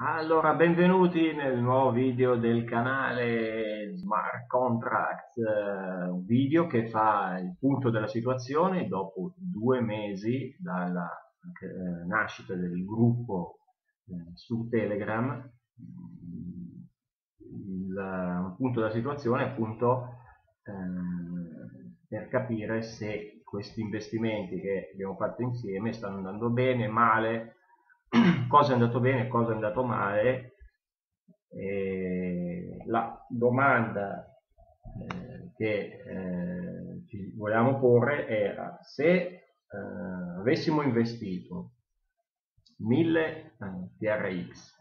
Allora, benvenuti nel nuovo video del canale Smart Contracts, eh, un video che fa il punto della situazione dopo due mesi dalla eh, nascita del gruppo eh, su Telegram. Il, un punto della situazione appunto per capire se questi investimenti che abbiamo fatto insieme stanno andando bene, male, cosa è andato bene, cosa è andato male. E la domanda eh, che eh, ci volevamo porre era se eh, avessimo investito 1000 eh, TRX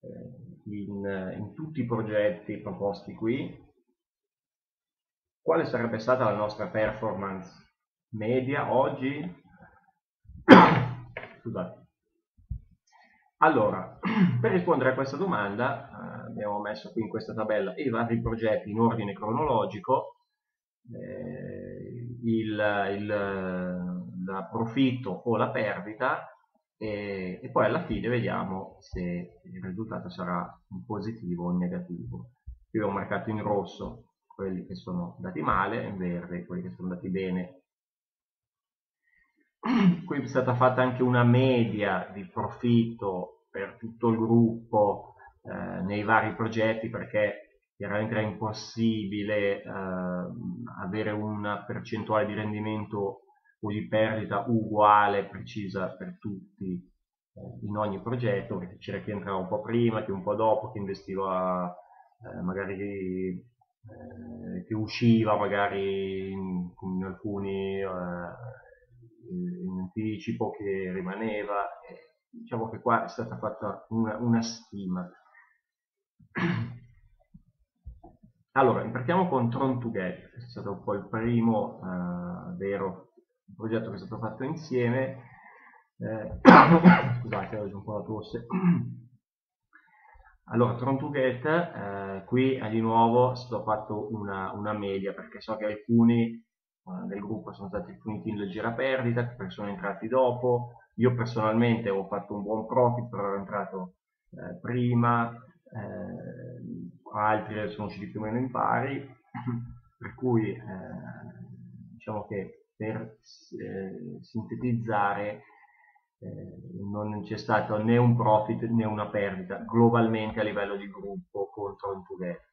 eh, in, in tutti i progetti proposti qui, quale sarebbe stata la nostra performance media oggi? Scusate. Allora, per rispondere a questa domanda eh, abbiamo messo qui in questa tabella i vari progetti in ordine cronologico, eh, il, il, profitto o la perdita e, e, poi alla fine vediamo se il risultato sarà positivo o negativo. Qui ho marcato in rosso quelli che sono andati male, in verde quelli che sono andati bene qui è stata fatta anche una media di profitto per tutto il gruppo eh, nei vari progetti perché chiaramente era impossibile eh, avere una percentuale di rendimento o di perdita uguale, precisa per tutti eh, in ogni progetto perché c'era chi entrava un po' prima, chi un po' dopo, chi investiva eh, magari eh, che usciva magari in, in alcuni eh, in anticipo che rimaneva, diciamo che qua è stata fatta una, una stima. Allora, partiamo con Tron to Get, è stato un po' il primo uh, vero progetto che è stato fatto insieme. Eh, scusate, ho un po' la tosse. Allora, Tron to Get, eh, qui di nuovo è stato fatto una, una media perché so che alcuni del gruppo sono stati finiti in leggera perdita, perché sono entrati dopo. Io personalmente ho fatto un buon profit, però ero entrato eh, prima, eh, altri sono usciti più o meno in pari, per cui eh, diciamo che per eh, sintetizzare eh, non c'è stato né un profit né una perdita globalmente a livello di gruppo contro il Together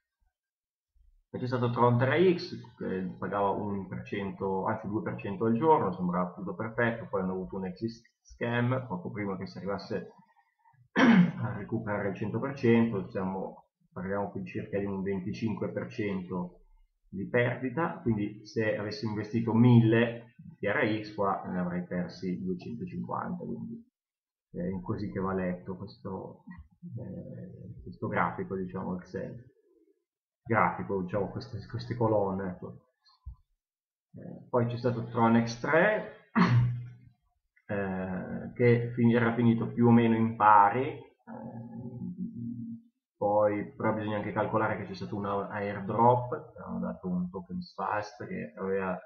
c'è stato Tron 3X che pagava 1%, anzi 2% al giorno, sembrava tutto perfetto, poi hanno avuto un exit scam poco prima che si arrivasse a recuperare il 100%, siamo, parliamo qui circa di un 25% di perdita, quindi se avessi investito 1000 TRX qua ne avrei persi 250, quindi è così che va letto questo, eh, questo grafico, diciamo, Excel grafico, diciamo, queste, queste colonne. Ecco. Eh, poi c'è stato Tronex 3, eh, che era finito più o meno in pari, eh, poi però bisogna anche calcolare che c'è stato un airdrop, hanno dato un token fast che aveva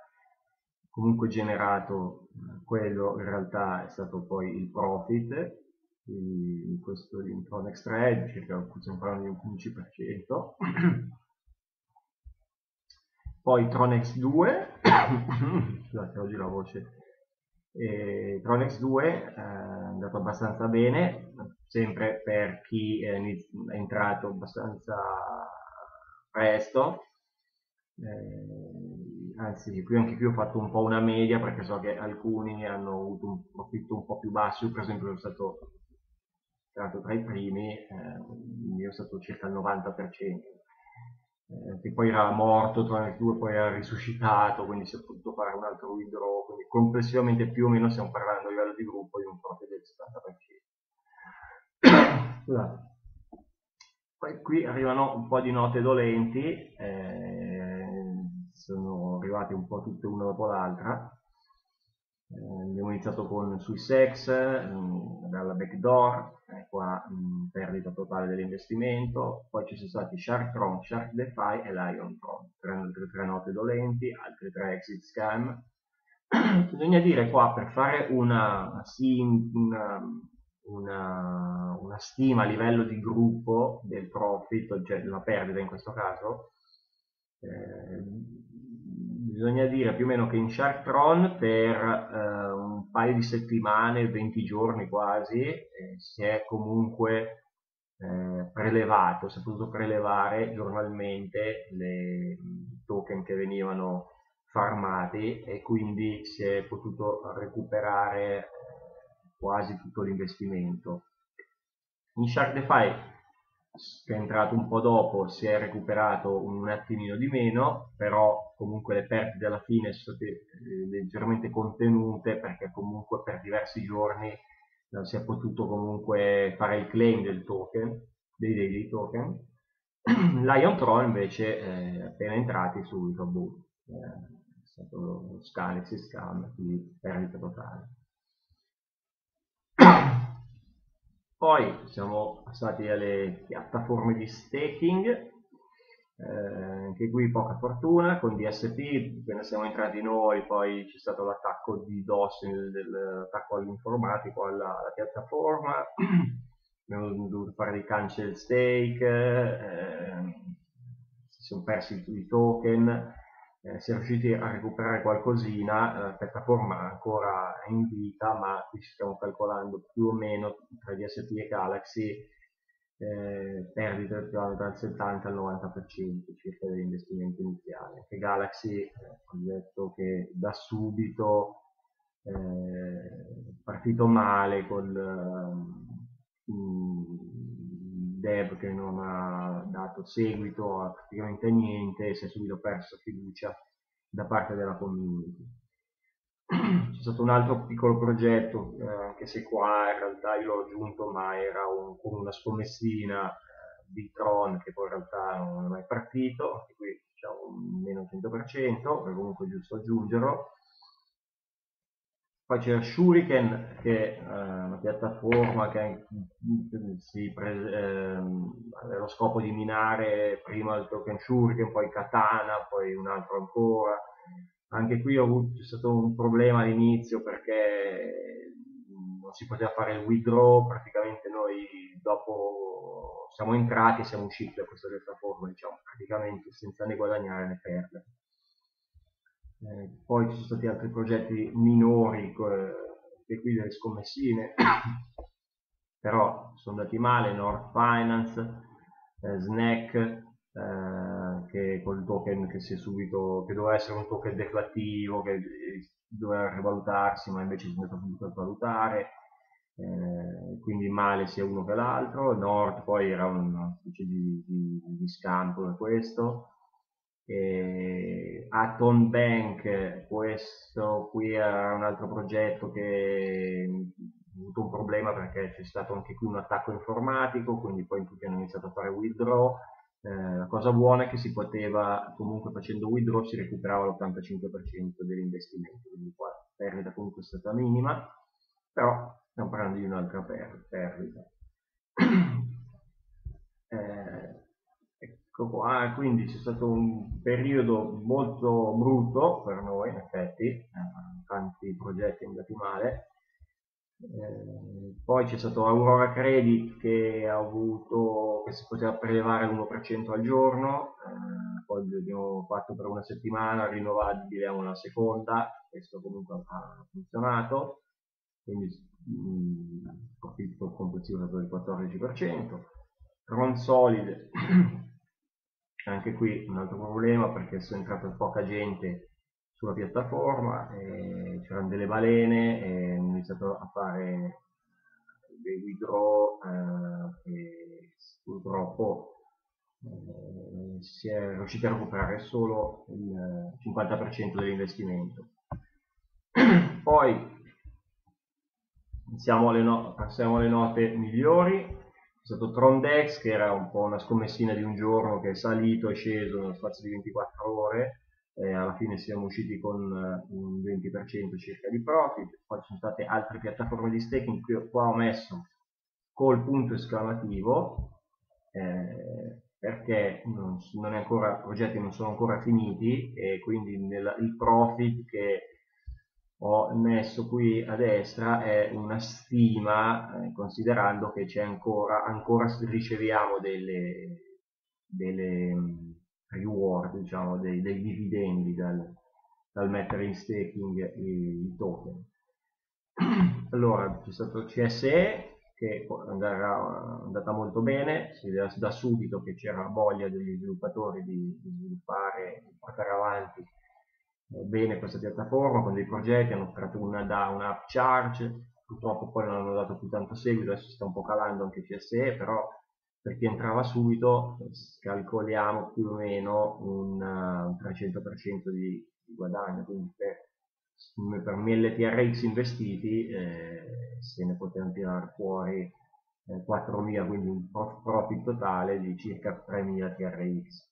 comunque generato eh, quello, in realtà è stato poi il profit, quindi questo di Tronex 3 circa di un 15%. poi Tronex 2 scusate oggi la voce. E Tronex 2 eh, è andato abbastanza bene sempre per chi è entrato abbastanza presto. Eh, anzi qui anche qui ho fatto un po' una media perché so che alcuni hanno avuto un profitto un po' più basso per esempio sono stato tra i primi eh, io sono stato circa il 90% eh, che poi era morto, Tronex 2 poi era risuscitato, quindi si è potuto fare un altro withdraw, quindi complessivamente più o meno stiamo parlando a livello di gruppo di un profit del 70%. Scusate. Poi qui arrivano un po' di note dolenti, eh, sono arrivate un po' tutte una dopo l'altra. Eh, abbiamo iniziato con sui sex, mh, dalla backdoor, eh, qua mh, perdita totale dell'investimento, poi ci sono stati Sharktron, SharkDefi e LionTron, tre, altre tre note dolenti, altri tre exit scam. Bisogna dire qua per fare una, una, una, una stima a livello di gruppo del profit, cioè della perdita in questo caso, eh, bisogna dire più o meno che in Sharktron per eh, un paio di settimane, 20 giorni quasi, eh, si è comunque eh, prelevato, si è potuto prelevare giornalmente le token che venivano farmati e quindi si è potuto recuperare eh, quasi tutto l'investimento. In SharkDeFi che è entrato un po' dopo si è recuperato un attimino di meno però comunque le perdite alla fine sono state eh, leggermente contenute perché comunque per diversi giorni non si è potuto comunque fare il claim del token dei daily token. Lion Tron invece è appena entrati subito boom, è stato lo Galaxy Scam quindi perdita totale Poi siamo passati alle piattaforme di staking, eh, anche qui poca fortuna, con DSP appena siamo entrati noi, poi c'è stato l'attacco di DOS, l'attacco all'informatico alla, alla, piattaforma, abbiamo dovuto fare dei cancel stake, eh, si sono persi i token, eh, si è riusciti a recuperare qualcosina, la piattaforma ancora in vita, ma qui stiamo calcolando più o meno tra DSP e Galaxy eh, perdite dal 70 al 90% circa dell'investimento iniziale. Che Galaxy eh, ho detto che da subito eh, partito male col um, dev che non ha dato seguito a praticamente niente e si è subito perso fiducia da parte della community. C'è stato un altro piccolo progetto, eh, anche se qua in realtà io l'ho aggiunto, ma era un, come una scommessina eh, di Tron che poi in realtà non è mai partito, anche qui un meno 100%, è comunque giusto aggiungerlo. Poi c'è Shuriken che è una piattaforma che si prese, ehm, lo scopo di minare prima il token Shuriken, poi Katana, poi un altro ancora. Anche qui avuto, c'è stato un problema all'inizio perché non si poteva fare il withdraw, praticamente noi dopo siamo entrati e siamo usciti da questa piattaforma, diciamo, praticamente senza né guadagnare né perdere. Eh, poi ci sono stati altri progetti minori, eh, qui delle scommessine, però sono andati male, North Finance, eh, Snack, eh, che col token che si è subito, che doveva essere un token deflattivo, che doveva rivalutarsi, ma invece si è andato subito a valutare, eh, quindi male sia uno che l'altro, Nord poi era una specie di, di, di scampo da questo, eh, Atom Bank, questo qui era un altro progetto che ha avuto un problema perché c'è stato anche qui un attacco informatico, quindi poi tutti hanno iniziato a fare withdraw. Eh, la cosa buona è che si poteva, comunque facendo withdraw si recuperava l'85% dell'investimento, quindi qua la perdita comunque è stata minima, però stiamo parlando di un'altra per perdita. eh, Qua, quindi c'è stato un periodo molto brutto per noi, in effetti, eh, tanti progetti andati male. Eh, poi c'è stato Aurora Credit che ha avuto che si poteva prelevare l'1% al giorno, eh, poi l'abbiamo fatto per una settimana, rinnovabile a una seconda, questo comunque ha funzionato, quindi mh, profitto complessivo è stato del 14%. Ron Solid anche qui un altro problema perché sono entrata poca gente sulla piattaforma, c'erano delle balene e ho iniziato a fare dei withdraw eh, e purtroppo eh, si è riusciti a recuperare solo il 50% dell'investimento. Poi passiamo alle, no passiamo alle note migliori stato Trondex che era un po' una scommessina di un giorno che è salito e sceso nello spazio di 24 ore e alla fine siamo usciti con eh, un 20% circa di profit. Poi ci sono state altre piattaforme di staking qui qua ho messo col punto esclamativo eh, perché non, non ancora, i progetti non sono ancora finiti e quindi nel, il profit che ho messo qui a destra è una stima eh, considerando che c'è ancora, ancora riceviamo delle, delle mm, reward, diciamo, dei, dei dividendi dal, dal, mettere in staking i, i token. Allora, c'è stato CSE che è andata molto bene, si vede da subito che c'era voglia degli sviluppatori di, di sviluppare, di portare avanti bene questa piattaforma con dei progetti, hanno creato una da un'app charge, purtroppo poi non hanno dato più tanto seguito, adesso sta un po' calando anche CSE, però per chi entrava subito calcoliamo più o meno un, un 300% di, di, guadagno, quindi per, per 1000 TRX investiti eh, se ne potevano tirare fuori eh, 4.000, quindi un profit totale di circa 3.000 TRX.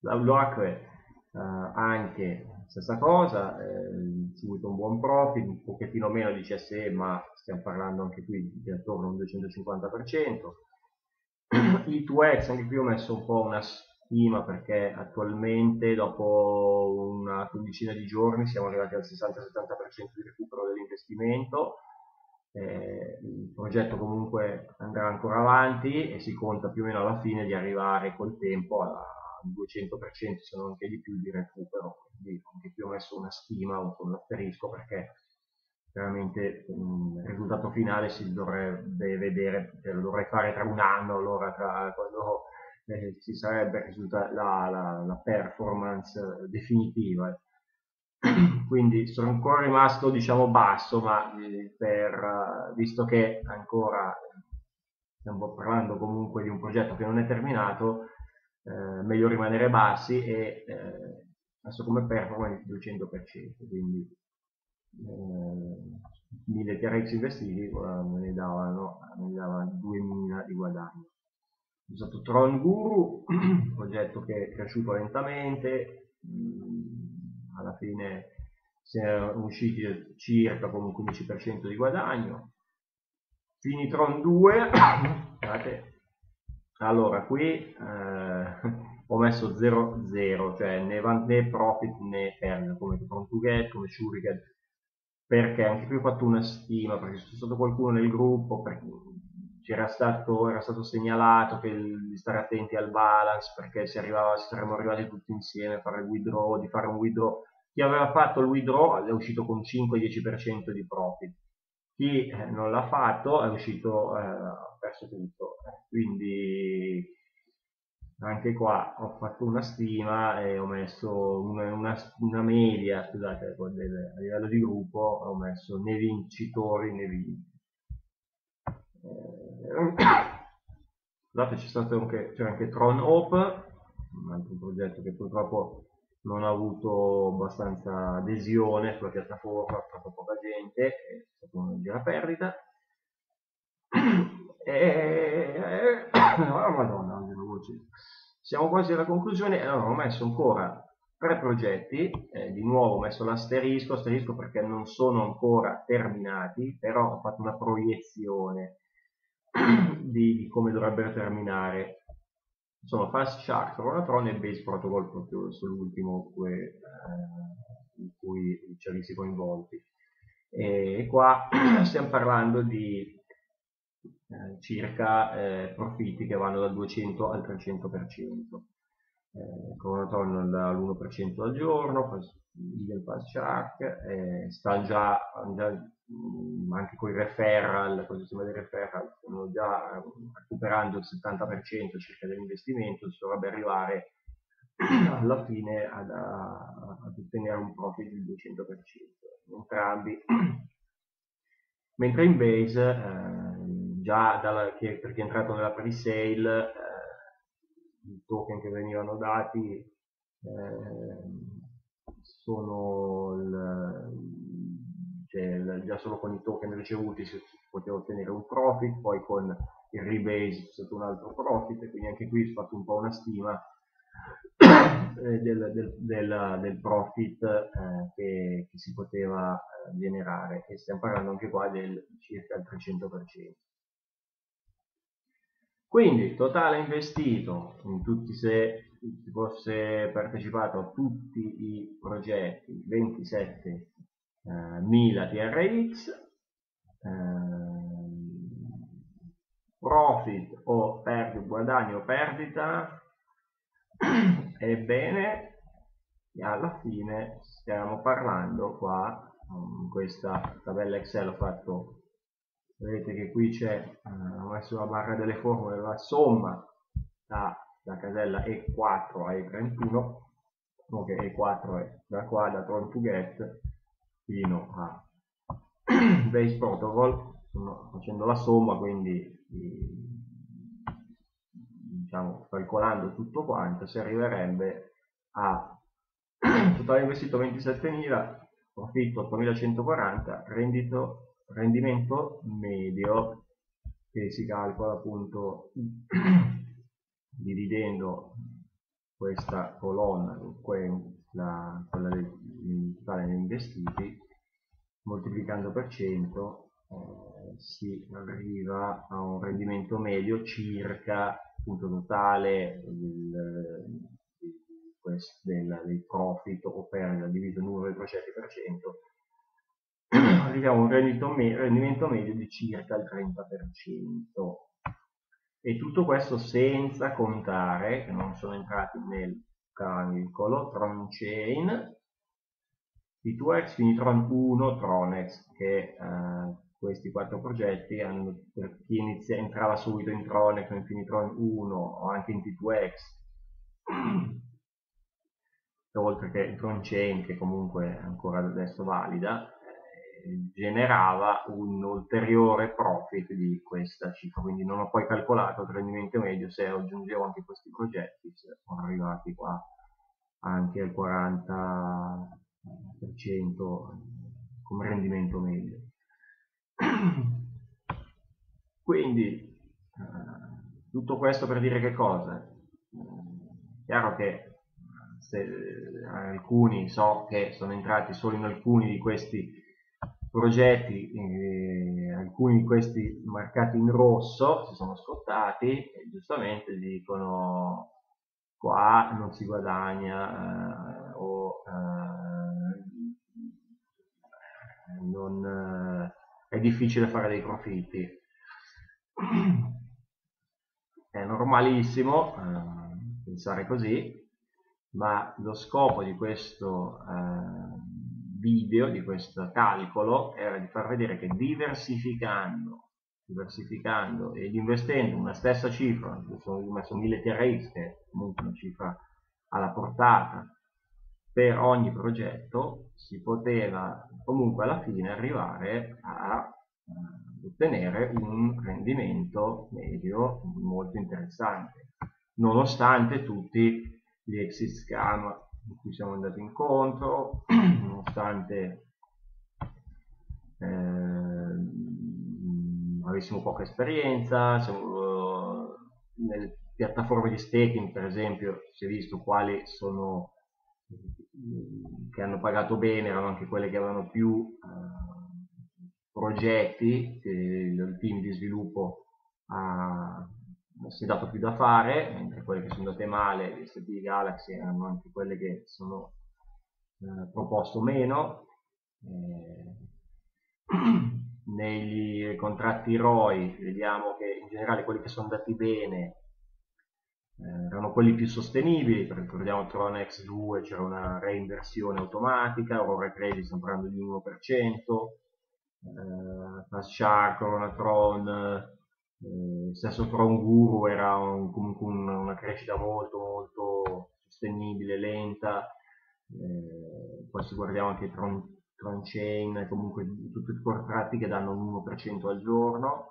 L'Oracle Uh, anche stessa cosa, eh, subito un buon profit, un pochettino meno di CSE, ma stiamo parlando anche qui di attorno a un 250%. I 2X, anche qui ho messo un po' una stima perché attualmente dopo una quindicina di giorni siamo arrivati al 60-70% di recupero dell'investimento. Eh, il progetto comunque andrà ancora avanti e si conta più o meno alla fine di arrivare col tempo alla 200% se non anche di più di recupero, quindi anche qui ho messo una stima con un asterisco perché veramente il risultato finale si dovrebbe vedere, cioè lo dovrei fare tra un anno, allora tra, quando eh, ci sarebbe la, la, la performance definitiva. Quindi sono ancora rimasto diciamo basso, ma eh, per, visto che ancora stiamo parlando comunque di un progetto che non è terminato, eh, meglio rimanere bassi e eh, adesso come performance 200% quindi eh, 1000 TRX investiti me ne davano, me ne davano 2000 di guadagno. Ho usato Tron Guru progetto che è cresciuto lentamente mh, mm, alla fine siamo usciti circa con un 15% di guadagno. Finitron 2 guardate allora qui eh, ho messo 0 cioè né, né profit né perdita come From to Get come Shuriken. Perché anche qui ho fatto una stima perché c'è stato qualcuno nel gruppo c'era stato, era stato segnalato che di stare attenti al balance perché se arrivava, saremmo arrivati tutti insieme a fare il withdraw, di fare un withdraw. Chi aveva fatto il withdraw è uscito con 5-10% di profit. Chi eh, non l'ha fatto è uscito eh, perso tutto quindi anche qua ho fatto una stima e ho messo una, una, una media scusate a livello di gruppo ho messo né vincitori né vinti eh, scusate c'è stato anche, c'è anche Tron Hope un altro progetto che purtroppo non ha avuto abbastanza adesione sulla piattaforma, ha fatto poca gente, è stata una gira perdita. E... Oh, madonna, siamo quasi alla conclusione. Allora ho messo ancora tre progetti, eh, di nuovo ho messo l'asterisco, asterisco perché non sono ancora terminati, però ho fatto una proiezione di, di come dovrebbero terminare. Sono Fast Shark, Chronotron e Base Protocol proprio sull'ultimo eh, in cui ci ha visti coinvolti. E qua stiamo parlando di eh, circa eh, profitti che vanno dal 200 al 300%. Eh, Chronotron dall'1% al giorno, Medium Fast Shark, eh, sta già, già mh, anche con i referral, con il sistema dei referral, stanno già recuperando il 70% circa dell'investimento, si dovrebbe arrivare alla fine ad, ad ottenere un profit del 200% entrambi mentre in base eh, già dalla, che, per chi è entrato nella pre-sale eh, i token che venivano dati eh, sono il, cioè, già solo con i token ricevuti si poteva ottenere un profit, poi con il rebase è stato un altro profit, quindi anche qui ho fatto un po' una stima eh, del, del, del, del, profit eh, che, che, si poteva eh, generare e stiamo parlando anche qua del circa il 300%. Quindi totale investito in tutti se si fosse partecipato a tutti i progetti 27 eh, TRX, eh, profit o perdita, guadagno o perdita, ebbene alla fine stiamo parlando qua in questa tabella Excel ho fatto vedete che qui c'è eh, ho la barra delle formule la somma da, da casella E4 a E31 che E4 è da qua da Tron to Get fino a Base Protocol sto facendo la somma quindi diciamo calcolando tutto quanto si arriverebbe a totale investito 27.000 profitto 8.140 rendito, rendimento medio che si calcola appunto dividendo questa colonna quella, quella del totale degli investiti moltiplicando per 100 eh, si arriva a un rendimento medio circa punto totale del, del, del profit o perdita diviso il numero di progetti per cento arriviamo a un rendimento medio di circa il 30% e tutto questo senza contare che non sono entrati nel calcolo Tron Chain P2X, Finitron 1, Tronex che eh, questi quattro progetti hanno, per chi inizia, entrava subito in Tronex o in Finitron 1 o anche in P2X oltre che il Tron-Chain che comunque è ancora adesso valida, generava un ulteriore profit di questa cifra, quindi non ho poi calcolato il rendimento medio se aggiungevo anche questi progetti, sono arrivati qua anche al 40% come rendimento medio. Quindi eh, tutto questo per dire che cosa? Eh, chiaro che se, eh, alcuni so che sono entrati solo in alcuni di questi progetti, eh, alcuni di questi marcati in rosso si sono scottati e giustamente dicono qua non si guadagna eh, o eh, non, eh, è difficile fare dei profitti. È normalissimo eh, pensare così, ma lo scopo di questo eh, video, di questo calcolo, era di far vedere che diversificando, diversificando ed investendo una stessa cifra, sono messo 1000 TRX, che è comunque una cifra alla portata, per ogni progetto si poteva comunque alla fine arrivare a uh, ottenere un rendimento medio molto interessante, nonostante tutti gli exit scam in cui siamo andati incontro, nonostante eh, avessimo poca esperienza, siamo, uh, nelle piattaforme di staking per esempio si è visto quali sono che hanno pagato bene erano anche quelle che avevano più uh, progetti che il team di sviluppo ha, si è dato più da fare, mentre quelle che sono andate male, le ST Galaxy, erano anche quelle che sono eh, proposto meno. Eh, negli contratti ROI vediamo che in generale quelli che sono andati bene eh, erano quelli più sostenibili, perché ricordiamo Tronex 2 c'era una reinversione automatica, Aurora Credit stiamo parlando di 1%, eh, Fast Shark, Coronatron eh, stesso Tron Guru era un, comunque un, una crescita molto molto sostenibile, lenta, eh, poi se guardiamo anche Tron, Tron Chain, comunque tutti i contratti che danno un 1% al giorno,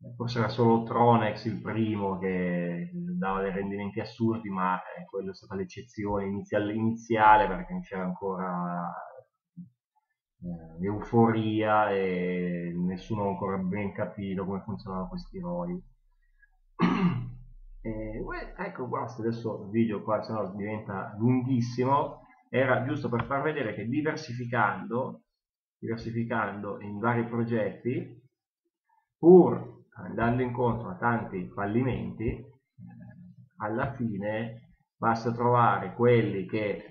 eh, forse era solo Tronex il primo che dava dei rendimenti assurdi, ma eh, quella è stata l'eccezione iniziale, iniziale perché non c'era ancora eh, euforia e nessuno ha ancora ben capito come funzionano questi ROI. e, ecco basta, adesso il video qua se diventa lunghissimo, era giusto per far vedere che diversificando, diversificando in vari progetti, pur andando incontro a tanti fallimenti, eh, alla fine basta trovare quelli che eh,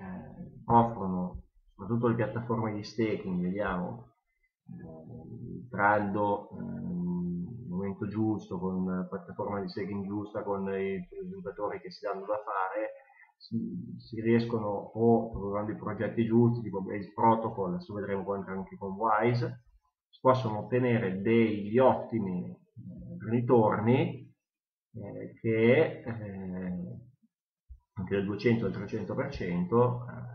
offrono soprattutto le piattaforme di staking, vediamo, eh, trando eh, momento giusto, con la piattaforma di staking giusta, con i presentatori che si danno da fare, si, si riescono o trovando i progetti giusti, tipo Blaze Protocol, adesso vedremo anche con Wise, si possono ottenere degli ottimi eh, ritorni eh, che eh, del 200 al 300%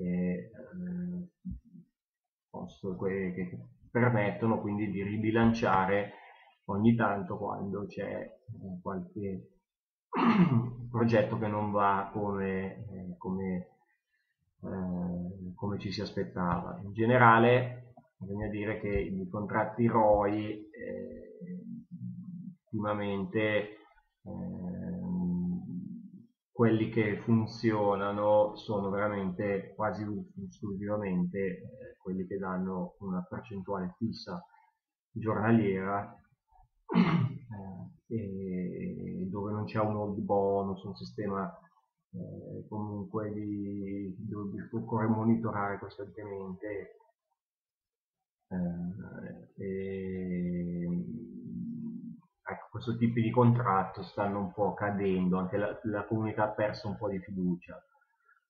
che, eh, posso, che permettono quindi di ribilanciare ogni tanto quando c'è eh, qualche progetto che non va come, eh, come, eh, come, ci si aspettava. In generale bisogna dire che i contratti ROI eh, ultimamente ehm, quelli che funzionano sono veramente quasi esclusivamente eh, quelli che danno una percentuale fissa giornaliera eh, dove non c'è un old bonus, un sistema eh, comunque di, dove occorre monitorare costantemente eh, e, questo tipo di contratto stanno un po' cadendo, anche la, la comunità ha perso un po' di fiducia.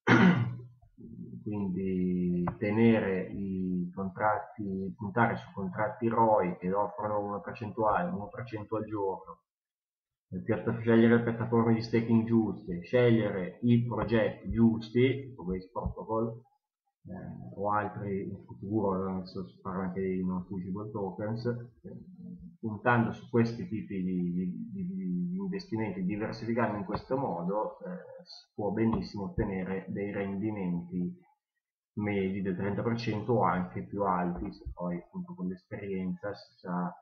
Quindi tenere i contratti, puntare su contratti ROI che offrono una percentuale, 1% al giorno, scegliere le piattaforme di staking giuste, scegliere i progetti giusti, tipo Base Protocol, eh, o altri in futuro, adesso si parla anche di non fungible tokens, eh, puntando su questi tipi di, di, di, investimenti, diversificando in questo modo, eh, si può benissimo ottenere dei rendimenti medi del 30% o anche più alti, se poi appunto con l'esperienza si sa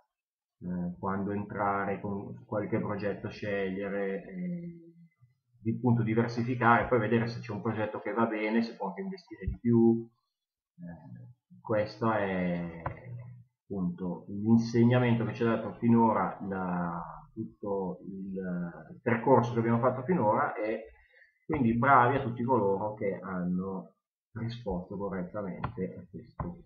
eh, quando entrare, con qualche progetto scegliere, eh, di appunto diversificare, poi vedere se c'è un progetto che va bene, se può anche investire di più. Eh, questo è appunto l'insegnamento che ci ha dato finora la, tutto il, il percorso che abbiamo fatto finora e quindi bravi a tutti coloro che hanno risposto correttamente a questo.